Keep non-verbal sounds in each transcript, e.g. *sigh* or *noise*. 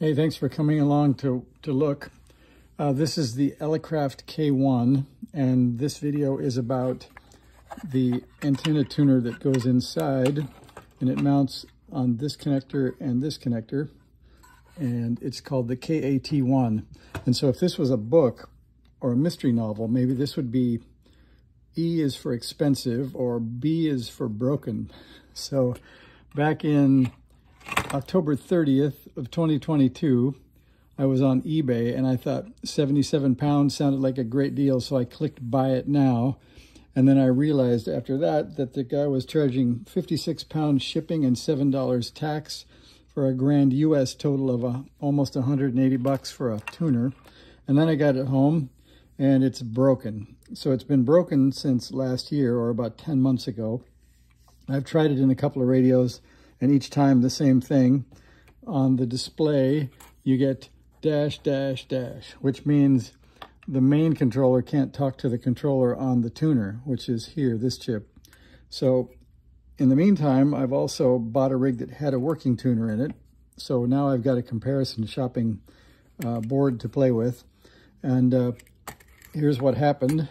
Hey, thanks for coming along to, to look. Uh, this is the Elecraft K1, and this video is about the antenna tuner that goes inside, and it mounts on this connector and this connector, and it's called the KAT1. And so if this was a book or a mystery novel, maybe this would be E is for expensive or B is for broken. *laughs* So back in October 30th of 2022, I was on eBay and I thought 77 pounds sounded like a great deal. So I clicked buy it now. And then I realized after that, that the guy was charging 56 pounds shipping and $7 tax for a grand US total of uh, a, almost 180 bucks for a tuner. And then I got it home and it's broken. So it's been broken since last year or about 10 months ago. I've tried it in a couple of radios and each time the same thing. On the display, you get dash, dash, dash, which means the main controller can't talk to the controller on the tuner, which is here, this chip. So in the meantime, I've also bought a rig that had a working tuner in it. So now I've got a comparison shopping uh, board to play with. And uh, here's what happened.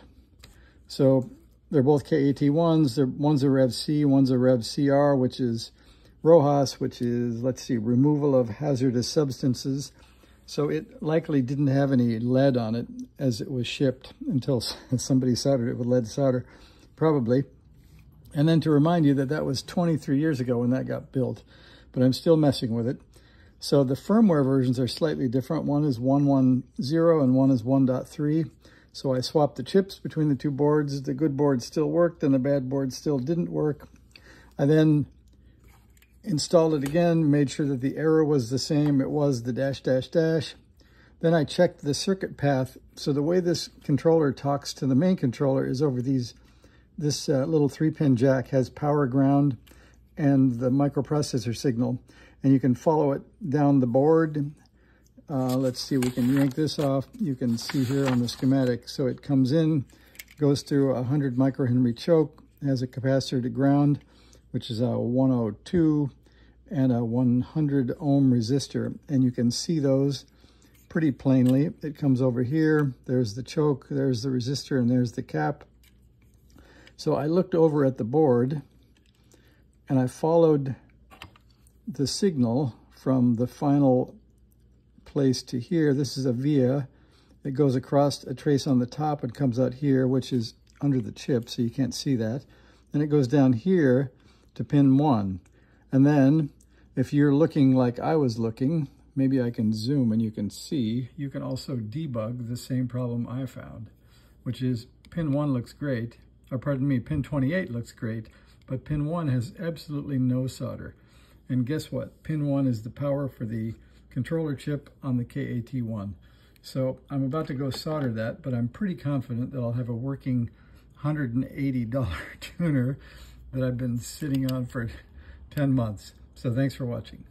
So they're both KAT1s. They're, one's a Rev C, one's a Rev CR, which is RoHS, which is, let's see, removal of hazardous substances. So it likely didn't have any lead on it as it was shipped until *laughs* somebody soldered it with lead solder, probably. And then to remind you that that was 23 years ago when that got built, but I'm still messing with it. So the firmware versions are slightly different. One is 1.10 and one is 1.3. So I swapped the chips between the two boards. The good board still worked and the bad board still didn't work. I then installed it again, made sure that the error was the same. It was the dash, dash, dash. Then I checked the circuit path. So the way this controller talks to the main controller is over these, this uh, little three pin jack has power ground and the microprocessor signal. And you can follow it down the board. Uh, let's see, we can yank this off. You can see here on the schematic. So it comes in, goes through a 100 microhenry choke, has a capacitor to ground, which is a 102 and a 100 ohm resistor. And you can see those pretty plainly. It comes over here. There's the choke, there's the resistor, and there's the cap. So I looked over at the board and I followed the signal from the final place to here. This is a via. that goes across a trace on the top and comes out here, which is under the chip, so you can't see that. Then it goes down here to pin one. And then if you're looking like I was looking, maybe I can zoom and you can see, you can also debug the same problem I found, which is pin one looks great, or pardon me, pin 28 looks great, but pin one has absolutely no solder. And guess what? Pin one is the power for the controller chip on the KAT1. So I'm about to go solder that, but I'm pretty confident that I'll have a working $180 *laughs* tuner that I've been sitting on for 10 months. So thanks for watching.